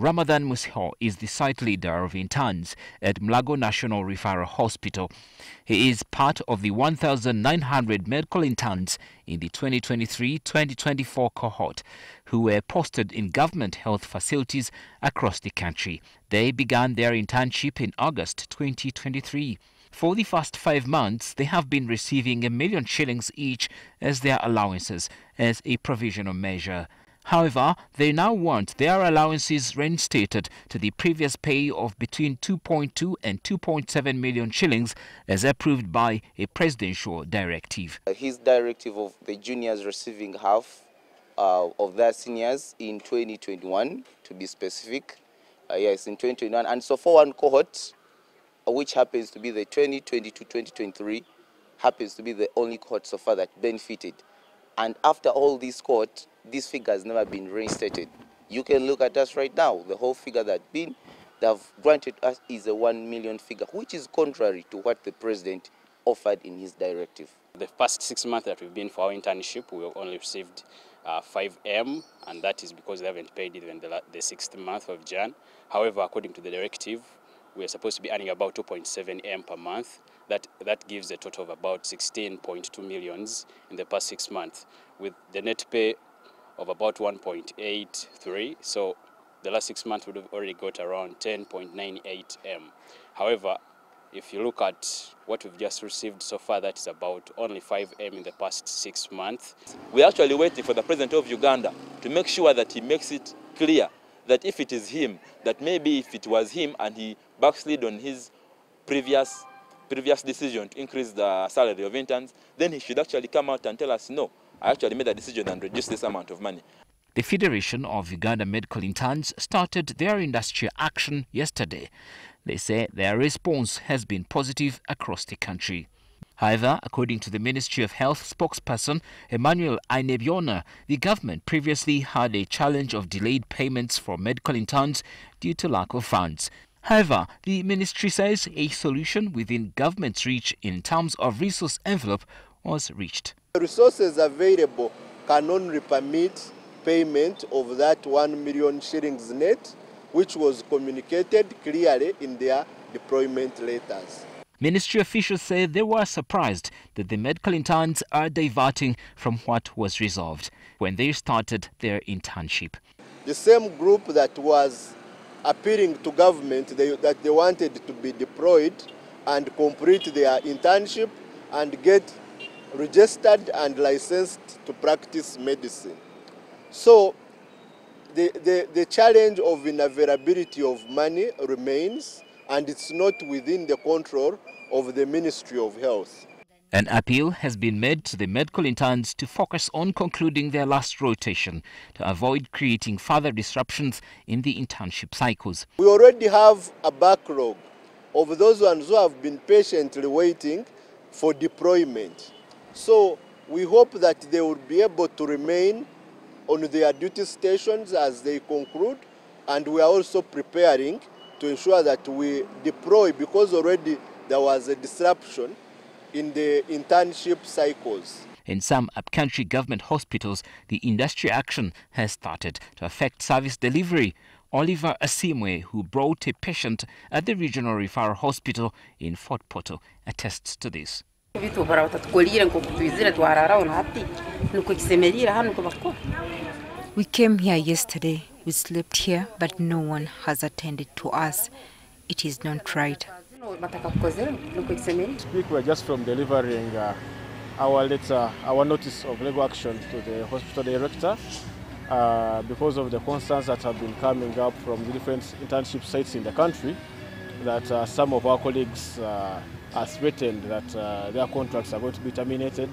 Ramadan Musho is the site leader of interns at Mulago National Referral Hospital. He is part of the 1,900 medical interns in the 2023-2024 cohort who were posted in government health facilities across the country. They began their internship in August 2023. For the first five months, they have been receiving a million shillings each as their allowances as a provisional measure. However, they now want their allowances reinstated to the previous pay of between 2.2 and 2.7 million shillings as approved by a presidential directive. His directive of the juniors receiving half uh, of their seniors in 2021, to be specific. Uh, yes, in 2021. And so for one cohort, uh, which happens to be the 2022-2023, happens to be the only cohort so far that benefited. And after all these cohorts, this figure has never been reinstated. You can look at us right now. The whole figure that been they've granted us is a one million figure, which is contrary to what the president offered in his directive. The past six months that we've been for our internship, we have only received uh, 5M, and that is because they haven't paid even the, the sixth month of Jan. However, according to the directive, we are supposed to be earning about 2.7 M per month. That, that gives a total of about 16.2 millions in the past six months, with the net pay of about 1.83. So the last six months would have already got around 10.98 M. However, if you look at what we've just received so far, that is about only 5 M in the past six months. We're actually waiting for the president of Uganda to make sure that he makes it clear that if it is him, that maybe if it was him and he backslid on his previous previous decision to increase the salary of interns, then he should actually come out and tell us, no, I actually made a decision and reduced this amount of money. The Federation of Uganda Medical Interns started their industrial action yesterday. They say their response has been positive across the country. However, according to the Ministry of Health spokesperson Emmanuel Ainebyoona, the government previously had a challenge of delayed payments for medical interns due to lack of funds. However, the ministry says a solution within government's reach in terms of resource envelope was reached. The resources available can only permit payment of that 1 million shillings net, which was communicated clearly in their deployment letters. Ministry officials say they were surprised that the medical interns are diverting from what was resolved when they started their internship. The same group that was appealing to government they, that they wanted to be deployed and complete their internship and get registered and licensed to practice medicine. So the, the, the challenge of inavailability of money remains and it's not within the control of the Ministry of Health. An appeal has been made to the medical interns to focus on concluding their last rotation to avoid creating further disruptions in the internship cycles. We already have a backlog of those ones who have been patiently waiting for deployment. So we hope that they will be able to remain on their duty stations as they conclude and we are also preparing to ensure that we deploy because already there was a disruption in the internship cycles. In some upcountry government hospitals, the industry action has started to affect service delivery. Oliver Asimwe, who brought a patient at the regional referral hospital in Fort Portal, attests to this. We came here yesterday, we slept here, but no one has attended to us. It is not right. Speak, we're just from delivering uh, our letter, our notice of legal action to the hospital director uh, because of the concerns that have been coming up from the different internship sites in the country that uh, some of our colleagues uh, are threatened that uh, their contracts are going to be terminated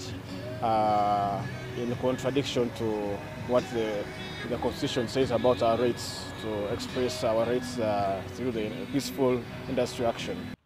uh, in contradiction to what the, the constitution says about our rights to express our rights uh, through the peaceful industry action.